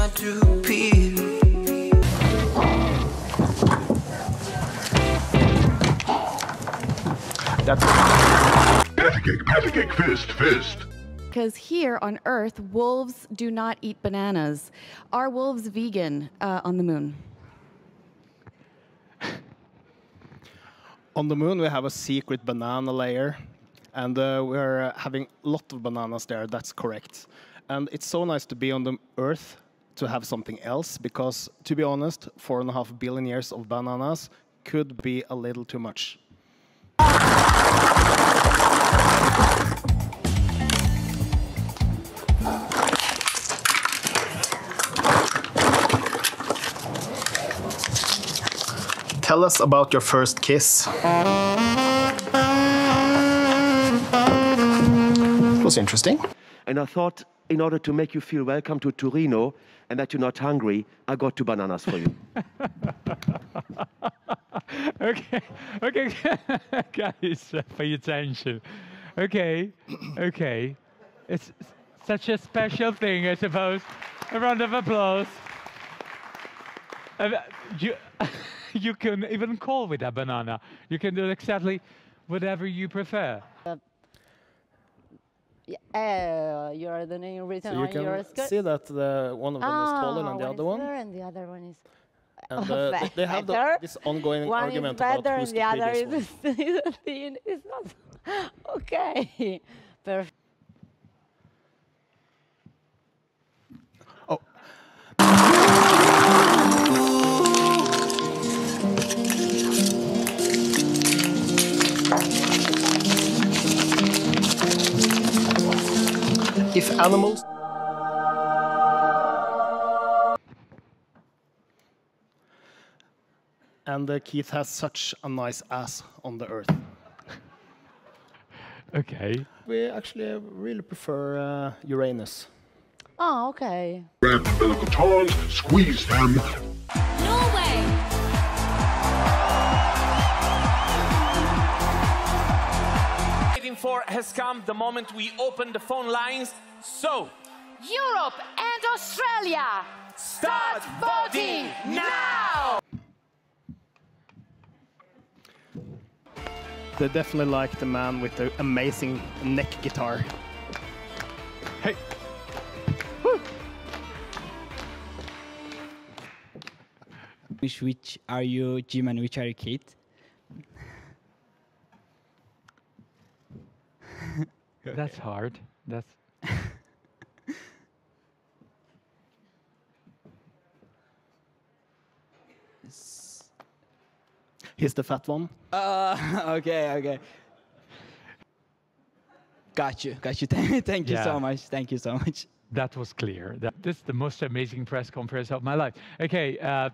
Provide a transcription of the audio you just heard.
I do pee. That's Pancake, pancake, fist, fist. Because here on Earth, wolves do not eat bananas. Are wolves vegan uh, on the moon? on the moon, we have a secret banana layer, and uh, we're uh, having a lot of bananas there, that's correct. And it's so nice to be on the Earth to have something else, because to be honest, four and a half billion years of bananas could be a little too much. Tell us about your first kiss. It was interesting. And I thought, in order to make you feel welcome to Torino and that you're not hungry, I got two bananas for you. okay, okay, guys, uh, pay attention. Okay, okay. It's such a special thing, I suppose. A round of applause. Uh, you, you can even call with a banana. You can do exactly whatever you prefer. Yeah, uh, you're the name written So you on your can see that the, one of them is taller than the other one. and the other one is And uh, th- they have the, this ongoing one argument is better about and who's the the other prettiest one. is, is not okay. Perfect. If animals and uh, Keith has such a nice ass on the earth. Okay. We actually really prefer uh, Uranus. Oh, okay. Grab umbilical tongs, squeeze them. Waiting has come the moment we open the phone lines. So, Europe and Australia! start voting now! They definitely like the man with the amazing neck guitar. Hey. Which which are you, Jim, and which are you, Keith? That's hard. That's. He's the fat one. Uh, okay, okay. Got you, got you. Thank you yeah. so much. Thank you so much. That was clear. That, this is the most amazing press conference of my life. Okay. Uh